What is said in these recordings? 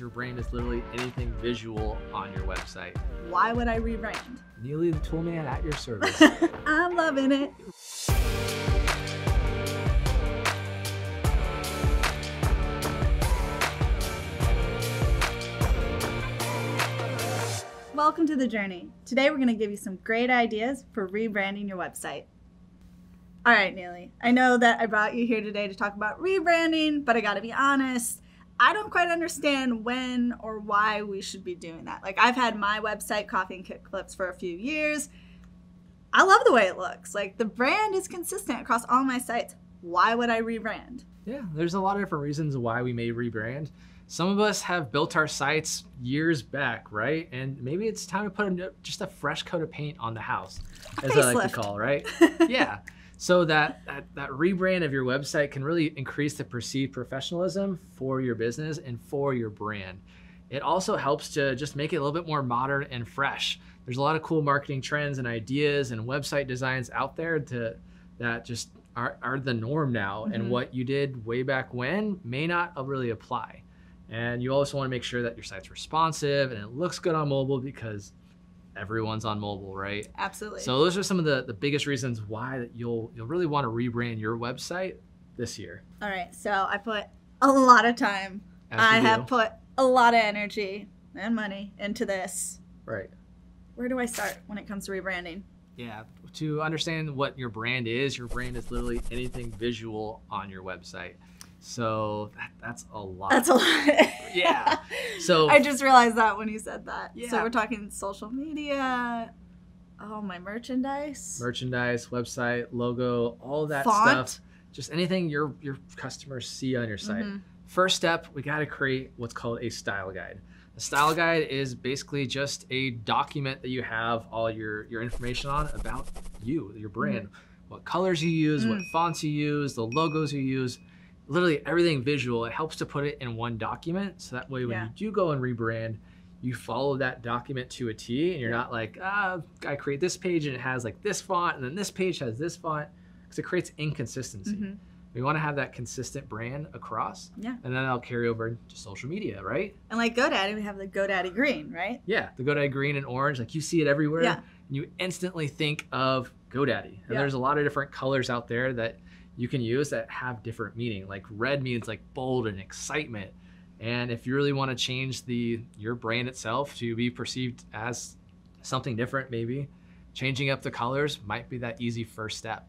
Your brand is literally anything visual on your website. Why would I rebrand? Nealey the Toolman at your service. I'm loving it. Welcome to the journey. Today we're going to give you some great ideas for rebranding your website. All right, Nealey. I know that I brought you here today to talk about rebranding, but I got to be honest. I don't quite understand when or why we should be doing that. Like I've had my website Coffee and Kick Clips for a few years. I love the way it looks. Like the brand is consistent across all my sites. Why would I rebrand? yeah, there's a lot of different reasons why we may rebrand. Some of us have built our sites years back, right? And maybe it's time to put a, just a fresh coat of paint on the house, as I like to call, right? yeah. So that, that that rebrand of your website can really increase the perceived professionalism for your business and for your brand. It also helps to just make it a little bit more modern and fresh. There's a lot of cool marketing trends and ideas and website designs out there to that just are, are the norm now. Mhm. And what you did way back when may not really apply. And you also want to make sure that your site's responsive and it looks good on mobile because everyone's on mobile, right? Absolutely. So those are some of the, the biggest reasons why that you'll you'll really want to rebrand your website this year. all right. So I put a lot of time. I you have put a lot of energy and money into this. right. Where do I start when it comes to rebranding? Yeah, to understand what your brand is, your brand is literally anything visual on your website. So that, that's a lot. That's a lot. Yeah. So I just realized that when you said that. Yeah. So we're talking social media. Oh, my merchandise. merchandise, website, logo, all that Font. stuff. Just anything your your customers see on your site. Mhm. First step, we got to create what's called a style guide. A style guide is basically just a document that you have all your your information on about you, your brand, what colors you use, what Mm. fonts you use, the logos you use, literally everything visual. It helps to put it in one document so that way when Yeah. you do go and rebrand, you follow that document to a T and you're Yeah. not like, ah, I create this page and it has like this font and then this page has this font because it creates inconsistency. Mhm. We want to have that consistent brand across Yeah. and then I'll carry over to social media, right? And like GoDaddy, we have the GoDaddy green, right? Yeah, the GoDaddy green and orange, like you see it everywhere. Yeah. And you instantly think of GoDaddy. And Yeah. there's a lot of different colors out there that you can use that have different meaning. Like red means like bold and excitement. And if you really want to change the your brand itself to be perceived as something different, maybe changing up the colors might be that easy first step.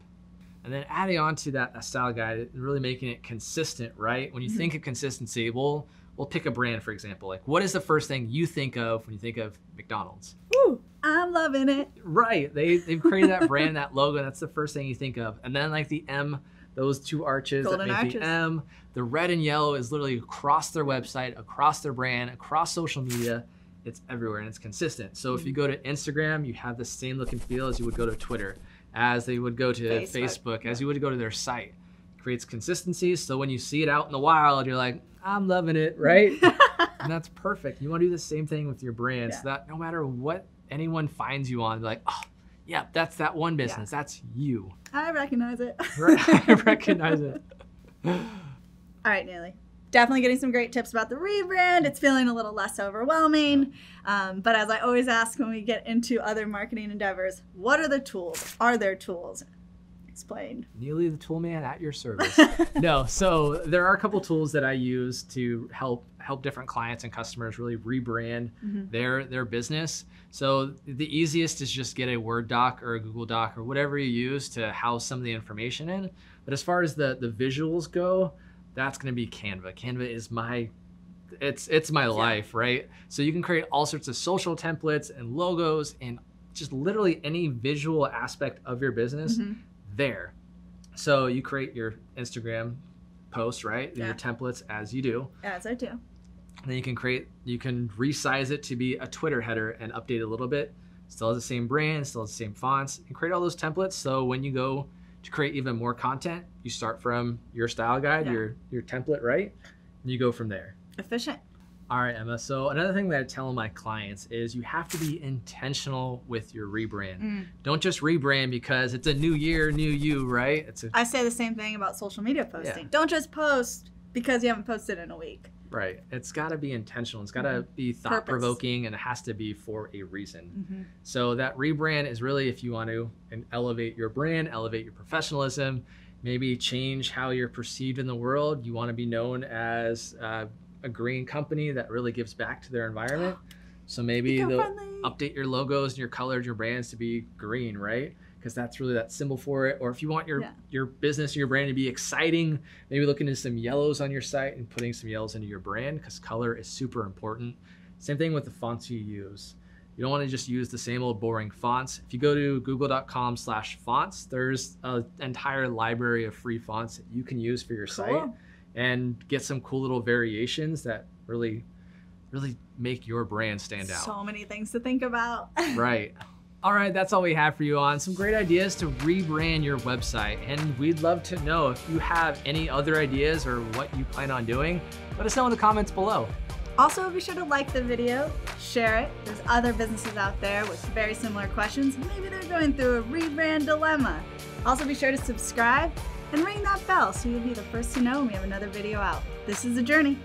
And then adding on to that, style guide and really making it consistent, right? When you Mhm. think of consistency, we'll we'll pick a brand for example. Like what is the first thing you think of when you think of McDonald's? Woo! I'm loving it. Right. They they've created that brand, that logo. That's the first thing you think of. And then like the M, those two arches Golden that make arches. the M. The red and yellow is literally across their website, across their brand, across social media. It's everywhere and it's consistent. So if you go to Instagram, you have the same look and feel as you would go to Twitter, as they would go to Facebook. Facebook, as you would go to their site. Creates consistency. So when you see it out in the wild, you're like, I'm loving it, right? and that's perfect. You want to do the same thing with your brand so that no matter what anyone finds you on, they're like, oh, yeah, that's that one business. That's you. I recognize it. I recognize it. All right, Nealey. Definitely getting some great tips about the rebrand. It's feeling a little less overwhelming. Um, but as I always ask when we get into other marketing endeavors, what are the tools? Are there tools? Explain. Nealey the tool man at your service. no, so there are a couple tools that I use to help help different clients and customers really rebrand Mhm. their their business. So the easiest is just get a Word doc or a Google Doc or whatever you use to house some of the information in. But as far as the the visuals go, that's going to be Canva. Canva is my it's it's my life, right? So you can create all sorts of social templates and logos and just literally any visual aspect of your business Mhm. there. So you create your Instagram post, right? Yeah. Your templates as you do. As I do. Then you can create, you can resize it to be a Twitter header and update it a little bit. Still has the same brand, still has the same fonts, and create all those templates. So when you go to create even more content, you start from your style guide, Yeah. your your template, right? And you go from there. Efficient. All right, Emma. So another thing that I tell my clients is you have to be intentional with your rebrand. Mm. Don't just rebrand because it's a new year, new you, right? It's a I say the same thing about social media posting. Don't just post because you haven't posted in a week. Right. It's got to be intentional. It's got to Mhm. be thought provoking and it has to be for a reason. Mm-hmm. So that rebrand is really if you want to and elevate your brand, elevate your professionalism, maybe change how you're perceived in the world. You want to be known as uh, a green company that really gives back to their environment. So maybe they'll update your logos and your colors, your brands to be green, right? Because that's really that symbol for it. Or if you want your Yeah. your business, your brand to be exciting, maybe look into some yellows on your site and putting some yellows into your brand because color is super important. Same thing with the fonts you use. You don't want to just use the same old boring fonts. If you go to google.com slash fonts, there's an entire library of free fonts that you can use for your site and get some cool little variations that really, really make your brand stand out. So many things to think about. Right. All right, that's all we have for you on some great ideas to rebrand your website. And we'd love to know if you have any other ideas or what you plan on doing. Let us know in the comments below. Also, be sure to like the video, share it. There's other businesses out there with very similar questions. Maybe they're going through a rebrand dilemma. Also, be sure to subscribe and ring that bell so you'll be the first to know when we have another video out. This is The Journey.